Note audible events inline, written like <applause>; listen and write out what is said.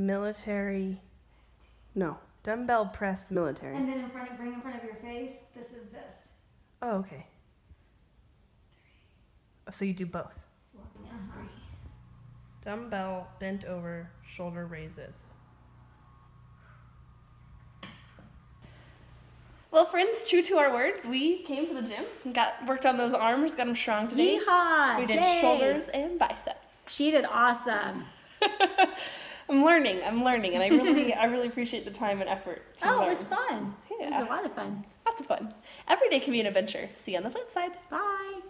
military. No, dumbbell press military. And then in front of, bring in front of your face, this is this. Oh, okay. Oh, So you do both. Uh-huh. Dumbbell bent over, shoulder raises. Well, friends, true to our words, we came to the gym, and got worked on those arms, got them strong today. Yeehaw! We did Yay! shoulders and biceps. She did awesome. <laughs> I'm learning. I'm learning, and I really, I really appreciate the time and effort. Oh, learn. it was fun. It was a lot of fun. Lots of fun. Every day can be an adventure. See you on the flip side. Bye.